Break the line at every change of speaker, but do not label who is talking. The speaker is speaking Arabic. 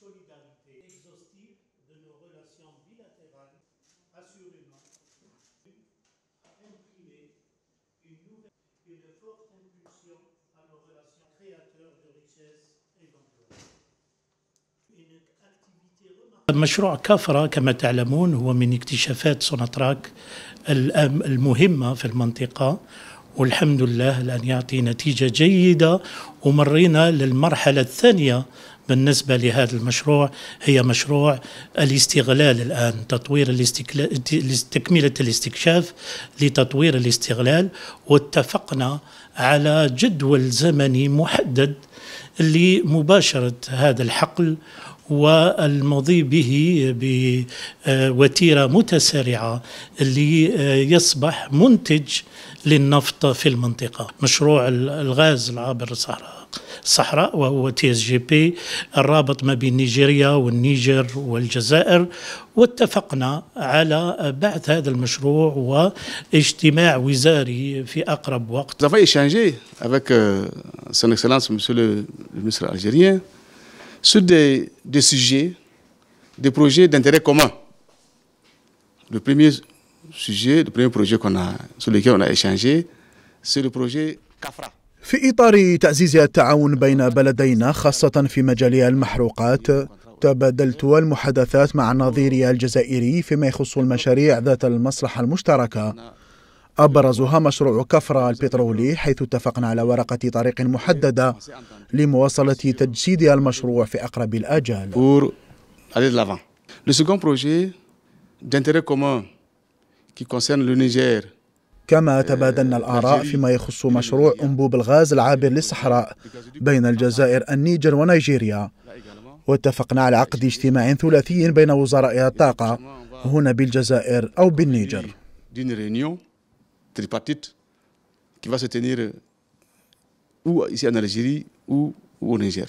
solidarité exhaustive de nos relations bilatérales, assurément imprimer une nouvelle, une forte impulsion à nos relations créateurs de richesses et d'emplois. مشروع كافرة كما تعلمون هو من اكتشافات سوناتراك المهمة في المنطقة والحمد لله الآن يعطي نتيجة جيدة ومرينا للمرحلة الثانية بالنسبة لهذا المشروع هي مشروع الاستغلال الآن تطوير تكملة الاستكشاف لتطوير الاستغلال واتفقنا على جدول زمني محدد لمباشرة هذا الحقل والمضي به بوتيرة متسارعة ليصبح منتج للنفط في المنطقة مشروع الغاز العابر الصحراء الصحراء وهو TSGP الرابط ما بين نيجيريا والنيجر والجزائر واتفقنا على بعث هذا المشروع واجتماع وزاري في أقرب وقت.
Nous avons échangé avec euh, son excellence monsieur le, ministre algérien sur des, des sujets, des projets d'intérêt commun. Le premier sujet, le premier projet qu'on a, sur lequel on a échangé, c'est le projet CAFRA.
في إطار تعزيز التعاون بين بلدينا خاصة في مجال المحروقات تبادلت المحادثات مع نظيري الجزائري فيما يخص المشاريع ذات المصلحة المشتركة أبرزها مشروع كفرة البترولي حيث اتفقنا على ورقة طريق محددة لمواصلة تجسيد المشروع في أقرب الآجال. كما تبادلنا الآراء فيما يخص مشروع أنبوب الغاز العابر للصحراء بين الجزائر النيجر ونيجيريا. واتفقنا على عقد اجتماع ثلاثي بين وزراء الطاقة هنا بالجزائر أو بالنيجر.
Tripartite qui va se tenir ou ici en Algérie ou, ou au Niger.